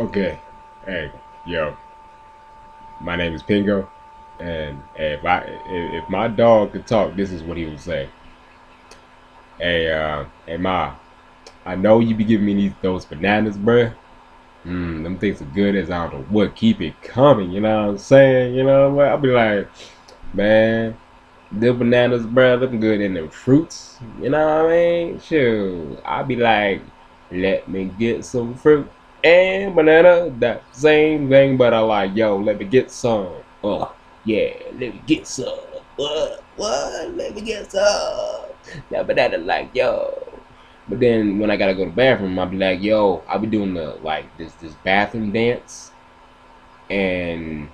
Okay. Hey, yo. My name is Pingo, and if I if, my dog could talk, this is what he would say. Hey, uh, hey Ma, I know you be giving me these those bananas, bruh. Mmm, them things are good as I don't know what. Keep it coming, you know what I'm saying? You know what? I'll be like, man, the bananas, bruh, looking good in them fruits. You know what I mean? Sure. I'll be like, let me get some fruit and banana. That same thing, but I like, yo, let me get some. Oh, yeah, let me get some. What? What? Let me get some. That banana like, yo. But then when I gotta go to the bathroom, I'll be like, yo, I'll be doing the like this this bathroom dance, and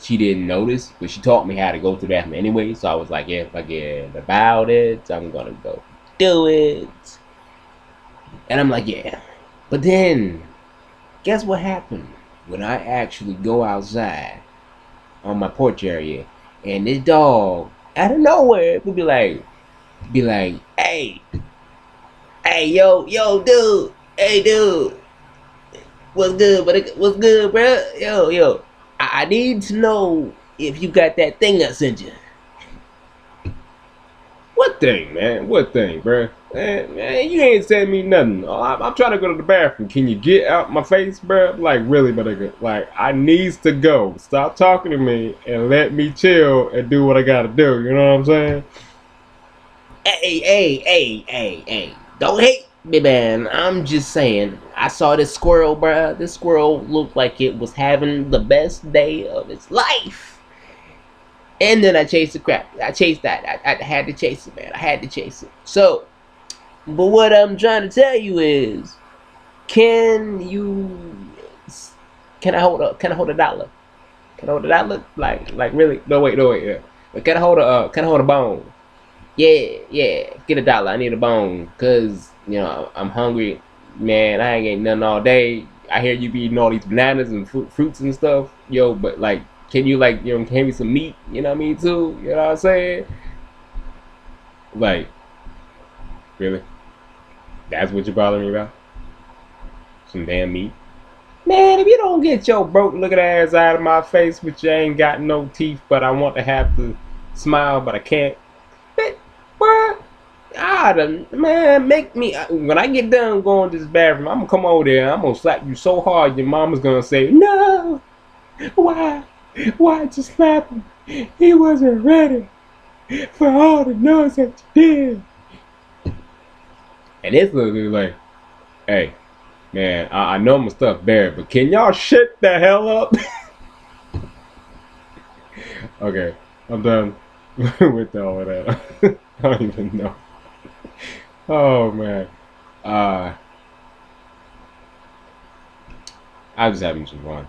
she didn't notice, but she taught me how to go to the bathroom anyway. So I was like, yeah, forget about it. I'm gonna go do it. And I'm like, yeah. But then, guess what happened when I actually go outside on my porch area, and this dog out of nowhere would be like, be like, hey, hey, yo, yo, dude, hey, dude, what's good, but what's good, bro? Yo, yo, I, I need to know if you got that thing I sent you. What thing, man? What thing, bro? Man, man, you ain't saying me nothing. I'm, I'm, trying to go to the bathroom. Can you get out my face, bro? Like, really, but like, I needs to go. Stop talking to me and let me chill and do what I gotta do. You know what I'm saying? Hey, hey, hey, hey, hey. Don't hate me, man. I'm just saying. I saw this squirrel, bro. This squirrel looked like it was having the best day of its life. And then I chased the crap. I chased that. I, I had to chase it, man. I had to chase it. So, but what I'm trying to tell you is, can you, can I hold a, can I hold a dollar? Can I hold a dollar? Like, like really? No, wait, no, wait, yeah. But can I hold a, uh, can I hold a bone? Yeah, yeah. Get a dollar. I need a bone, cause you know I'm hungry, man. I ain't ate nothing all day. I hear you be eating all these bananas and fruit, fruits and stuff, yo. But like, can you like you know hand me some meat? You know what I mean too. You know what I'm saying? Like, really? That's what you're bothering me about? Some damn meat? Man, if you don't get your broke looking ass out of my face, but you ain't got no teeth, but I want to have to smile, but I can't. What? Ah, man, make me. When I get done going to this bathroom, I'm gonna come over there. I'm gonna slap you so hard, your mama's gonna say, "No, why? Why just slap him? He wasn't ready for all the noise that you did." And it's literally like, "Hey, man, I, I know my stuff bad, but can y'all shut the hell up?" okay, I'm done with all of that. I don't even know. Oh man. Uh I was having some fun.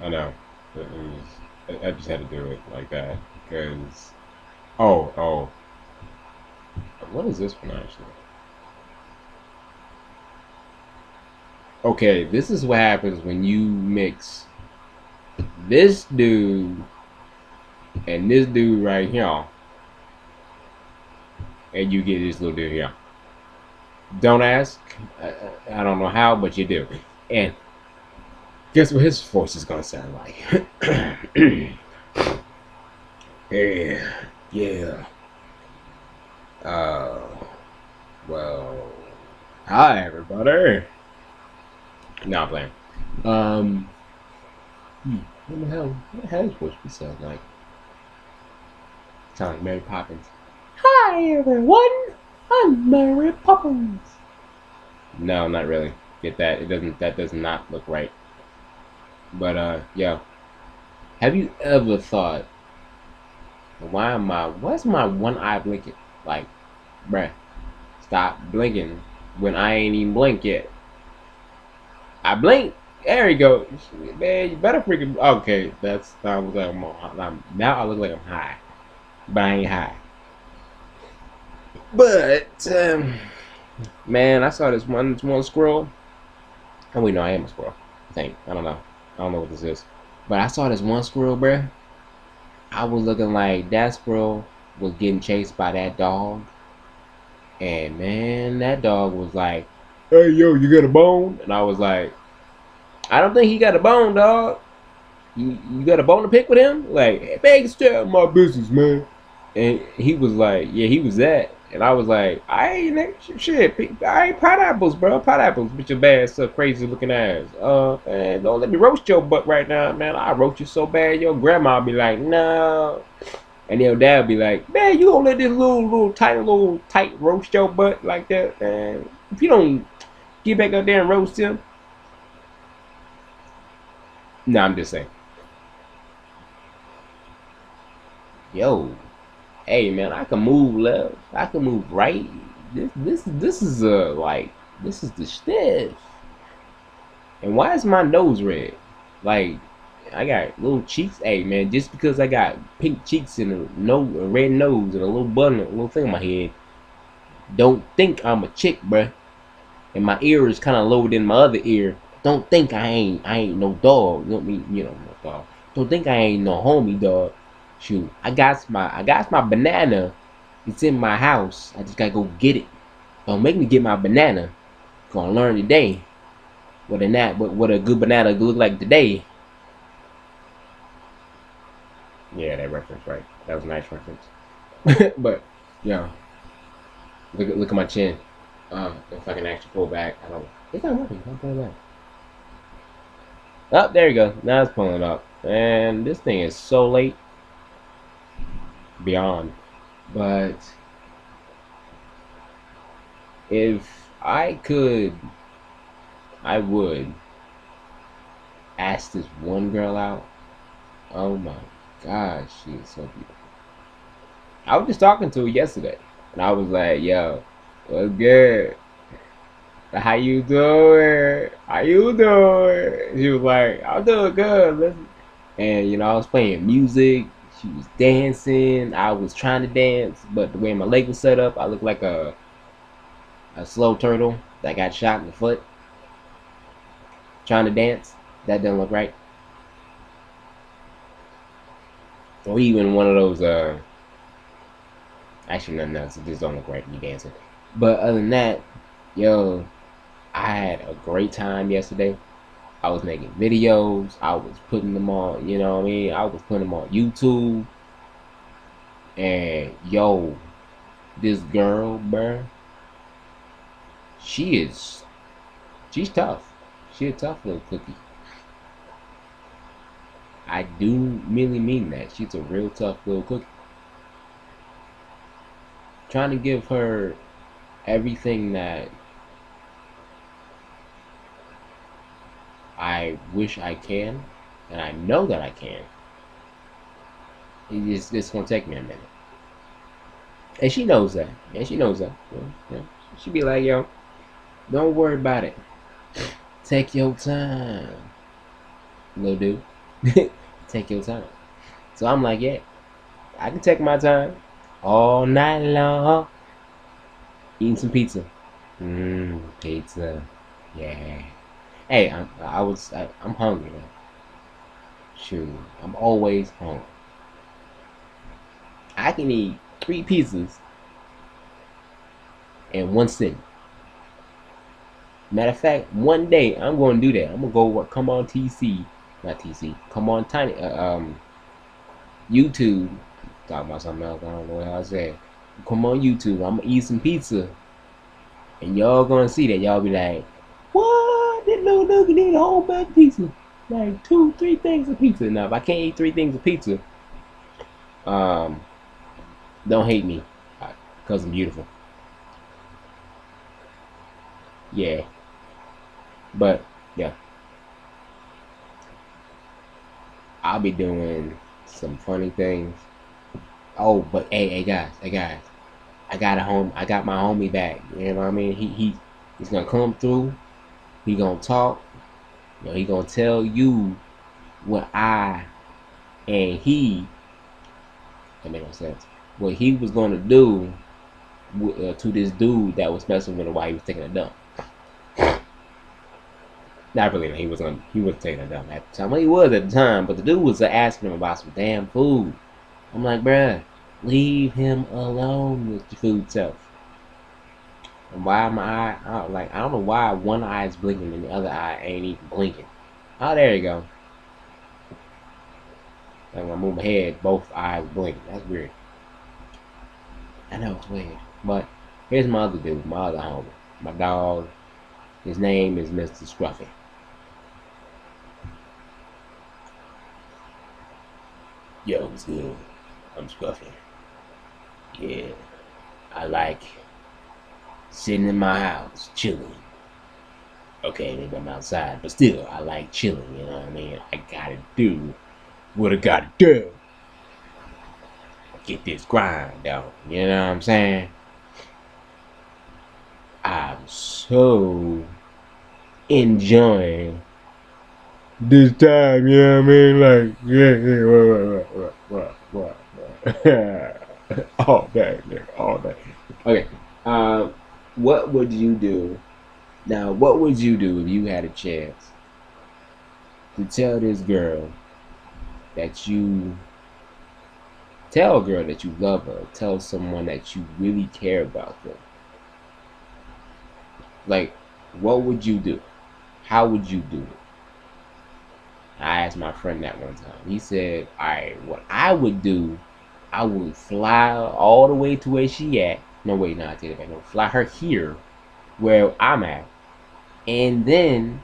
I know. It was, I just had to do it like that. Because Oh, oh. What is this one actually? Okay, this is what happens when you mix this dude and this dude right here and you get this little dude here. Don't ask. I, I don't know how, but you do. And guess what his voice is gonna sound like? yeah, yeah. Uh, well, hi everybody. I'm playing. Um, hmm, what the hell? What the hell is supposed to be sound like? Sound like Mary Poppins. Hi everyone, I'm Mary Poppins. No, not really. Get that? It doesn't. That does not look right. But uh, yeah. Have you ever thought, why am I? Why's my one eye blinking? Like, bruh, stop blinking when I ain't even blink yet. I blink. There you go. Man, you better freaking. Okay, that's look like I'm, now I look like I'm high, but I ain't high. But um, man, I saw this one this one squirrel. Oh wait, no, I am a squirrel. I think I don't know. I don't know what this is. But I saw this one squirrel, bruh. I was looking like that squirrel was getting chased by that dog. And man, that dog was like, "Hey yo, you got a bone?" And I was like, I don't think he got a bone, dog. You, you got a bone to pick with him? Like, hey, man, stay out of my business, man. And he was like, yeah, he was that. And I was like, I ain't shit. I ain't pineapples, bro. Pineapples, with your bad stuff, crazy looking ass. Uh, man, don't let me roast your butt right now, man. I roast you so bad, your grandma be like, no. And your dad be like, man, you don't let this little, little, tiny, little, tight roast your butt like that, man? If you don't get back up there and roast him. Nah, I'm just saying. Yo, hey man, I can move left, I can move right. This this this is a like this is the stiff. And why is my nose red? Like I got little cheeks. Hey man, just because I got pink cheeks and a no a red nose and a little bun, a little thing on my head, don't think I'm a chick, bruh. And my ear is kind of lower than my other ear. Don't think I ain't I ain't no dog. You know me? You know no dog. Don't think I ain't no homie dog. Shoot, I got my I got my banana. It's in my house. I just gotta go get it. Don't make me get my banana. Gonna learn today what a nat what, what a good banana look like today. Yeah, that reference right. That was a nice reference. but yeah, look at look at my chin. Uh, if I can actually pull back, I don't. It's not working. I'm pulling back. Oh, there you go. Now it's pulling up. And this thing is so late beyond. But if I could, I would ask this one girl out. Oh my gosh, she is so beautiful. I was just talking to her yesterday, and I was like, "Yo, what's good? How you doing? How you doing?" She was like, "I'm doing good." Listen. And you know, I was playing music she was dancing. I was trying to dance, but the way my leg was set up, I looked like a a slow turtle that got shot in the foot. Trying to dance, that didn't look right. Or even one of those, uh, actually nothing else, it just don't look right when you dancing. But other than that, yo, I had a great time yesterday. I was making videos. I was putting them on, you know what I mean? I was putting them on YouTube. And yo, this girl, bruh, she is, she's tough. She a tough little cookie. I do really mean that. She's a real tough little cookie. Trying to give her everything that I wish I can, and I know that I can. It's, it's gonna take me a minute. And she knows that. And she knows that. Yeah, She be like, yo, don't worry about it. Take your time. Little dude. take your time. So I'm like, yeah, I can take my time all night long. Eating some pizza. Mmm, pizza. Yeah. Hey, I'm, I was, I, am hungry. Man. Shoot, I'm always hungry. I can eat three pizzas and one sitting. Matter of fact, one day I'm going to do that. I'm gonna go work. Come on, TC, not TC. Come on, Tiny. Uh, um, YouTube. Talking about something else. I don't know what I said. Come on, YouTube. I'm gonna eat some pizza, and y'all gonna see that. Y'all be like, what? Little nugget can eat a whole bag of pizza. Like two, three things of pizza. Now, if I can't eat three things of pizza, um, don't hate me, cause I'm beautiful. Yeah. But yeah, I'll be doing some funny things. Oh, but hey, hey guys, hey guys, I got a home. I got my homie back. You know what I mean? He he he's gonna come through. He gonna talk. You know, he gonna tell you what I and he. That make no sense. What he was gonna do uh, to this dude that was messing with him while he was taking a dump. Not really. He was on. He was taking a dump at the time. Well, he was at the time, but the dude was asking him about some damn food. I'm like, bruh, leave him alone with the food stuff. Why my eye, I, like, I don't know why one eye is blinking and the other eye ain't even blinking. Oh, there you go. Like when I move my head, both eyes blink. That's weird. I know it's weird. But here's my other dude, my other homie. My dog. His name is Mr. Scruffy. Yo, what's good? I'm Scruffy. Yeah. I like sitting in my house, chilling. Okay, maybe I'm outside, but still, I like chilling, you know what I mean? I gotta do what I gotta do. Get this grind down, you know what I'm saying? I'm so enjoying this time, you know what I mean? Like, yeah, yeah, right, right, right, right, right. all day, nigga, all day. Okay, uh, what would you do? Now, what would you do if you had a chance to tell this girl that you tell a girl that you love her, tell someone that you really care about them? Like, what would you do? How would you do it? I asked my friend that one time. He said, Alright, what I would do, I would fly all the way to where she at. No, wait, no, I take it back. No, fly her here where I'm at. And then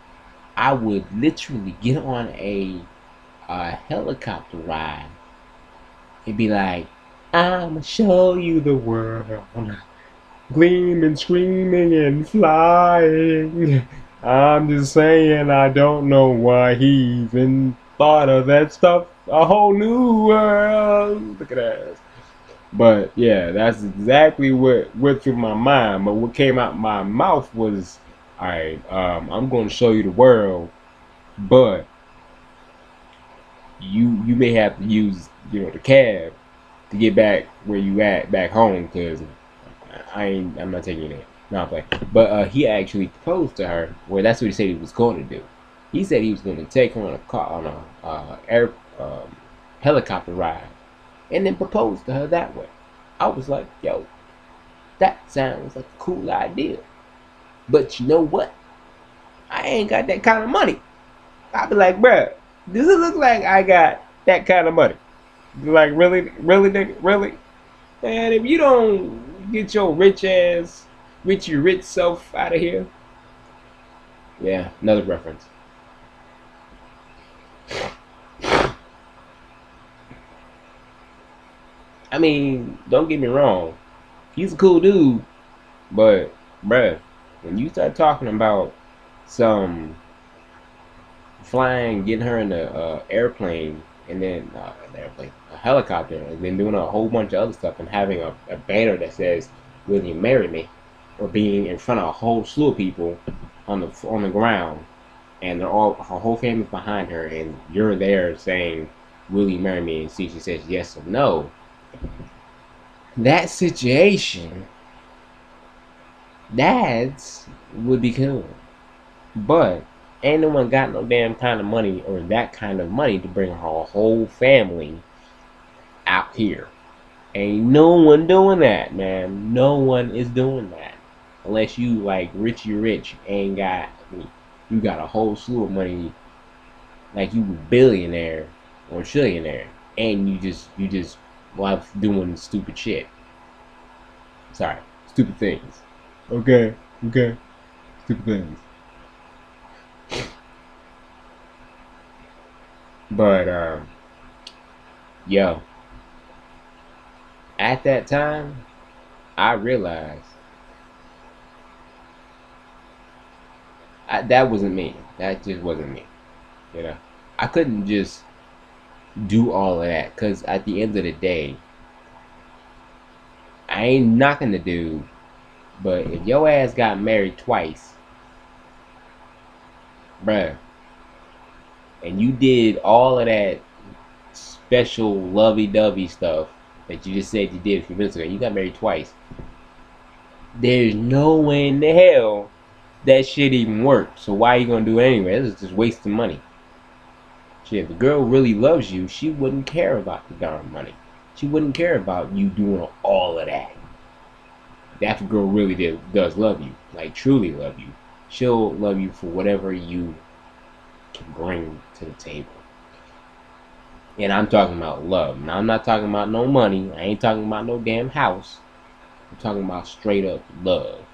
I would literally get on a, a helicopter ride and be like, I'ma show you the world. Gleaming, screaming, and flying. I'm just saying, I don't know why he even thought of that stuff. A whole new world. Look at that. But yeah, that's exactly what went through my mind. But what came out my mouth was, all right, um, I'm going to show you the world, but you you may have to use you know the cab to get back where you at back home because I ain't I'm not taking it. No, play. But uh, he actually proposed to her. Well, that's what he said he was going to do. He said he was going to take her on a car on a uh, air um, helicopter ride, and then propose to her that way. I was like, yo, that sounds like a cool idea. But you know what? I ain't got that kind of money. I'd be like, bruh, does it look like I got that kind of money? Like, really, really, nigga, really? And if you don't get your rich ass Rich your rich self out of here. Yeah, another reference. I mean, don't get me wrong. He's a cool dude, but bruh, when you start talking about some flying, getting her in an uh, airplane, and then uh, an airplane, a helicopter, and then doing a whole bunch of other stuff, and having a, a banner that says "Will you marry me?" or being in front of a whole slew of people on the on the ground, and they're all her whole family's behind her, and you're there saying, "Will you marry me?" and see she says yes or no. That situation, dads would be cool, but ain't no one got no damn kind of money or that kind of money to bring her whole family out here. Ain't no one doing that, man. No one is doing that unless you like Richie Rich ain't got I mean, you got a whole slew of money like you billionaire or trillionaire and you just you just while doing stupid shit. Sorry, stupid things. Okay, okay. Stupid things. But um yo at that time I realized I, that wasn't me. That just wasn't me. You know, I couldn't just do all of that because at the end of the day, I ain't knocking the dude, but if your ass got married twice, bruh, and you did all of that special lovey-dovey stuff that you just said you did a few minutes ago, you got married twice. There's no way in the hell that shit even work. So why are you gonna do it anyway? This is just wasting money. Shit, if the girl really loves you, she wouldn't care about the darn money. She wouldn't care about you doing all of that. That girl really did, does love you, like truly love you, she'll love you for whatever you can bring to the table. And I'm talking about love. Now I'm not talking about no money. I ain't talking about no damn house. I'm talking about straight up love.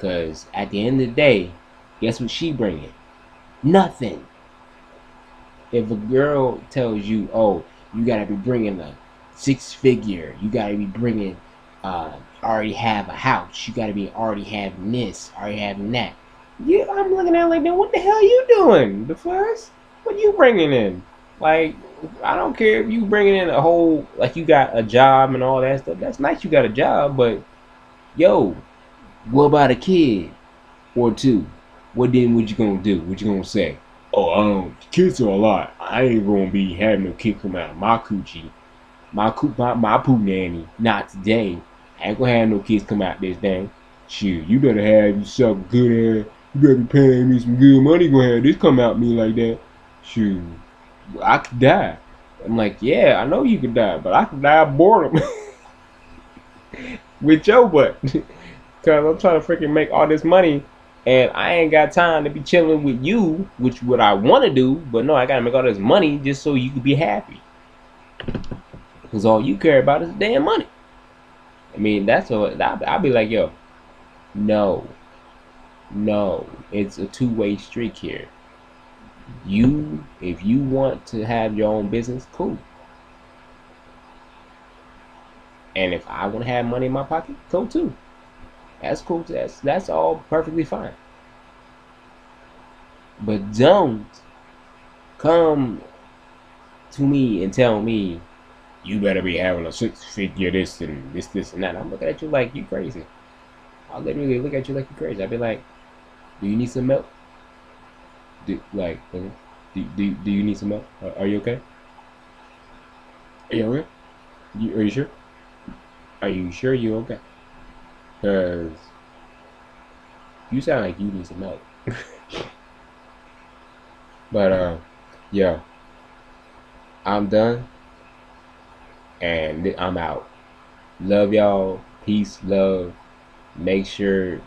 Cause at the end of the day, guess what she bringing? Nothing. If a girl tells you, "Oh, you gotta be bringing a six figure. You gotta be bringing, uh, already have a house. You gotta be already having this, already having that." Yeah, I'm looking at like, then what the hell you doing? The first, what you bringing in? Like, I don't care if you bringing in a whole, like you got a job and all that stuff. That's nice, you got a job, but yo, what about a kid or two? What then? What you gonna do? What you gonna say? Oh, um, kids are a lot. I ain't gonna be having no kid come out of my coochie, my coo, my, my poo nanny. Not today. I ain't gonna have no kids come out this thing. Shoot, you better have yourself good air. You better be paying me some good money. Gonna have this come out me like that. Shoot, I could die. I'm like, yeah, I know you could die, but I could die of boredom with your butt. Cause I'm trying to freaking make all this money, and I ain't got time to be chilling with you, which what I want to do. But no, I gotta make all this money just so you can be happy. Cause all you care about is damn money. I mean, that's what I'll be like, yo, no, no, it's a two-way street here. You, if you want to have your own business, cool. And if I want to have money in my pocket, cool too. That's cool. That's that's all perfectly fine. But don't come to me and tell me you better be having a six figure this and this, this and that. I'm looking at you like you crazy. I'll literally look at you like you crazy. I'll be like, do you need some milk? Do, like, uh, do, do, do you need some milk? Are, are you okay? Are you okay? You, are you sure? Are you sure you okay? Cause you sound like you need some milk. but uh, yeah, I'm done, and I'm out. Love y'all. Peace, love. Make sure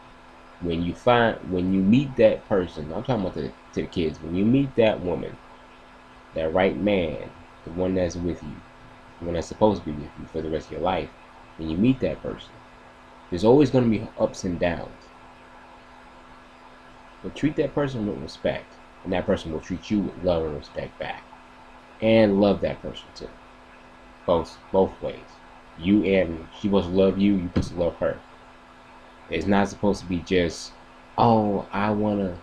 when you find when you meet that person, I'm talking about to, to the kids. When you meet that woman, that right man, the one that's with you, the one that's supposed to be with you for the rest of your life, when you meet that person, there's always going to be ups and downs. But treat that person with respect, and that person will treat you with love and respect back, and love that person too. Both both ways. You and she supposed to love you. You supposed to love her. It's not supposed to be just, oh, I wanna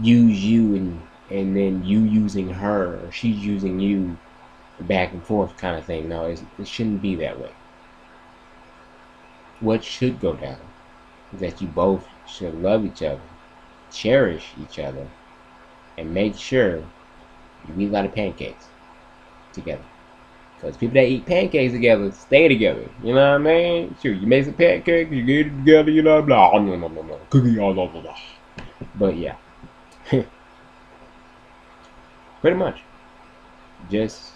use you and and then you using her or she's using you back and forth kind of thing. No, it shouldn't be that way. What should go down is that you both should love each other, cherish each other, and make sure you eat a lot of pancakes together. Because people that eat pancakes together stay together. You know what I mean? Sure, you make some pancakes, you get it together, you know, blah, blah, blah, blah, blah. Cookie, blah, blah, blah. But yeah. Pretty much. Just,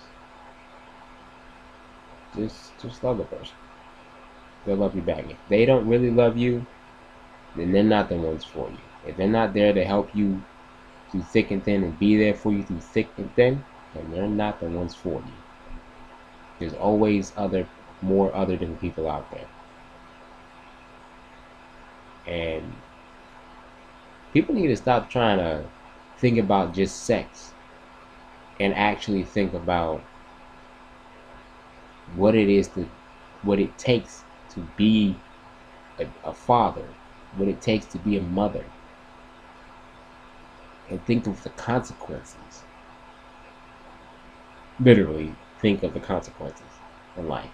just, just love the person. They'll love you back. If they don't really love you, then they're not the ones for you. If they're not there to help you through thick and thin and be there for you through thick and thin, then they're not the ones for you. There's always other, more other different people out there. And people need to stop trying to think about just sex and actually think about what it is to, what it takes to be a, a father, what it takes to be a mother, and think of the consequences. Literally, think of the consequences in life.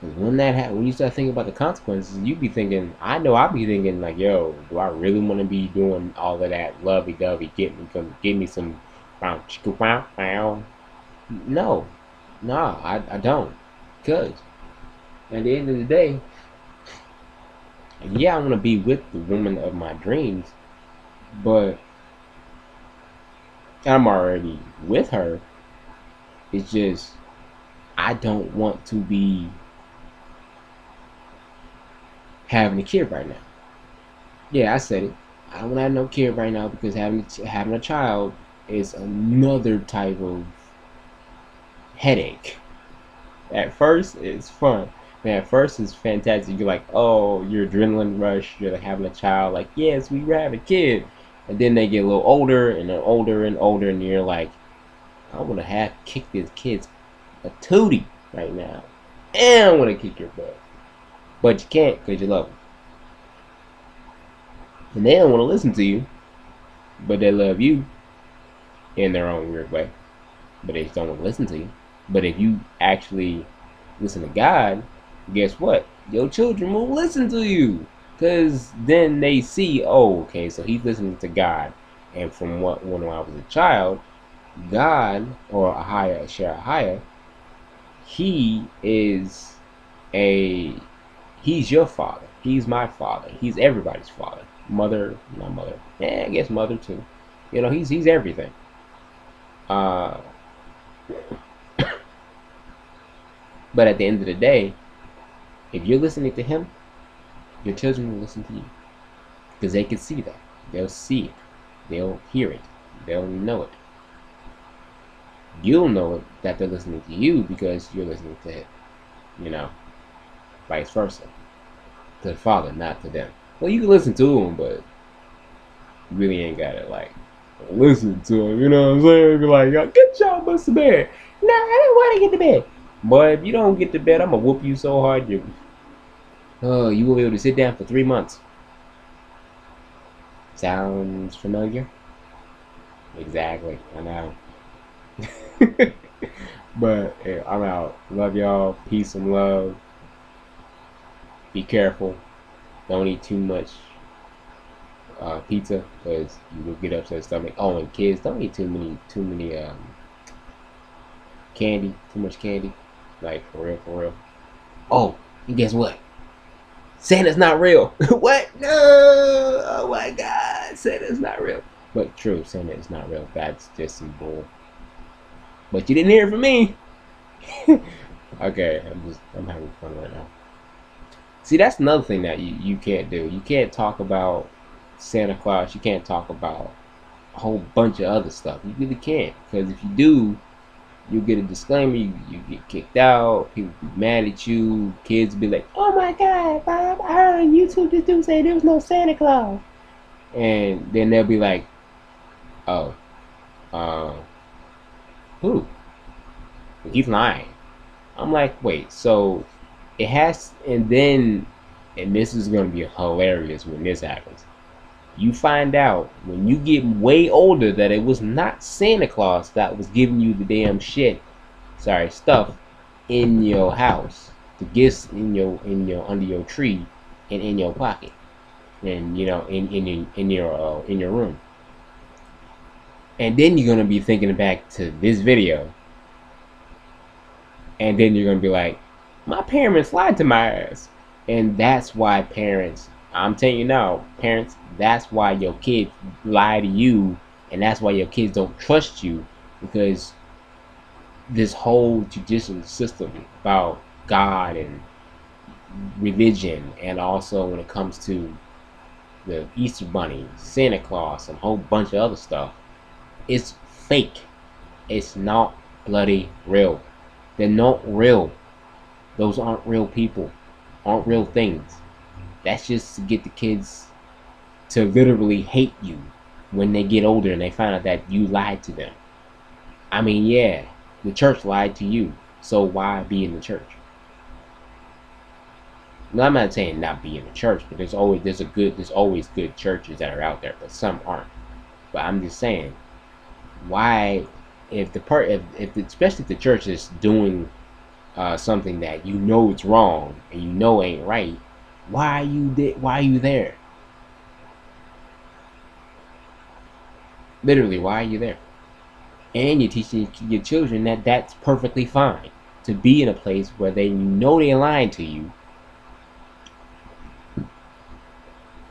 Because when that ha- when you start thinking about the consequences, you be thinking. I know I be thinking like, yo, do I really want to be doing all of that lovey-dovey? Get me, come, give me some, wow. No, nah, I, I don't. Cause at the end of the day, yeah, I want to be with the woman of my dreams, but I'm already with her. It's just I don't want to be having a kid right now. Yeah, I said it. I don't have no kid right now because having having a child is another type of headache. At first, it's fun. Man, at first it's fantastic. You're like, oh, your adrenaline rush. You're like having a child. Like, yes, we have a kid. And then they get a little older and they're older and older, and you're like, I want to have kick this kid's a tootie right now, and I want to kick your butt, but you can't because you love them, and they don't want to listen to you, but they love you in their own weird way, but they just don't want to listen to you. But if you actually listen to God, guess what? Your children will listen to you. Because then they see, oh, okay, so he's listening to God. And from what when I was a child, God or a higher, share higher, he is a he's your father. He's my father. He's everybody's father. Mother, not mother. Yeah, I guess mother too. You know, he's he's everything. Uh but at the end of the day, if you're listening to him, your children will listen to you. Because they can see that. They'll see it. They'll hear it. They'll know it. You'll know that they're listening to you because you're listening to it. You know, vice versa. To the father, not to them. Well, you can listen to them, but you really ain't got to, like, listen to them. You know what I'm saying? Be like, get y'all bust to bed. Nah, I don't want to get to bed. But if you don't get to bed, I'm going to whoop you so hard, you Oh, you will be able to sit down for three months. Sounds familiar? Exactly, I know. but hey, I'm out. Love y'all. Peace and love. Be careful. Don't eat too much uh, pizza because you will get upset stomach. Oh, and kids, don't eat too many too many um, candy. Too much candy. Like for real, for real. Oh, and guess what? Santa's not real. what? No! Oh my God, Santa's not real. But true, Santa is not real. That's just some bull. But you didn't hear from me. okay, I'm just I'm having fun right now. See, that's another thing that you, you can't do. You can't talk about Santa Claus. You can't talk about a whole bunch of other stuff. You really can't. Because if you do, you get a disclaimer, you, you get kicked out, people be mad at you, kids be like, Oh my god, Bob, I heard on YouTube this dude say there was no Santa Claus. And then they'll be like, Oh, uh, who? He's lying. I'm like, wait, so it has, and then, and this is gonna be hilarious when this happens you find out when you get way older that it was not Santa Claus that was giving you the damn shit, sorry, stuff in your house, the gifts in your in your under your tree and in your pocket, and you know in in your in your uh, in your room. And then you're gonna be thinking back to this video, and then you're gonna be like, my parents lied to my ass, and that's why parents I'm telling you now, parents, that's why your kids lie to you, and that's why your kids don't trust you because this whole judicial system about God and religion, and also when it comes to the Easter Bunny, Santa Claus, and a whole bunch of other stuff, it's fake. It's not bloody real. They're not real. Those aren't real people, aren't real things. That's just to get the kids to literally hate you when they get older and they find out that you lied to them. I mean, yeah, the church lied to you, so why be in the church? Now, I'm not saying not be in the church, but there's always there's a good there's always good churches that are out there, but some aren't. But I'm just saying, why if the part if, if especially if the church is doing uh, something that you know it's wrong and you know ain't right, why are you there? Why are you there? Literally, why are you there? And you're teaching your children that that's perfectly fine to be in a place where they know they're lying to you,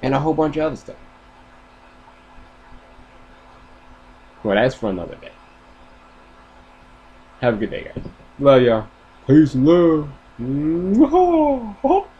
and a whole bunch of other stuff. Well, that's for another day. Have a good day, guys. Love y'all. Peace and love. Mm-hmm.